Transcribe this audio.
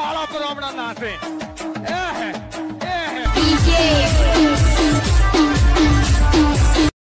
बाळा पुरवणार तो नासे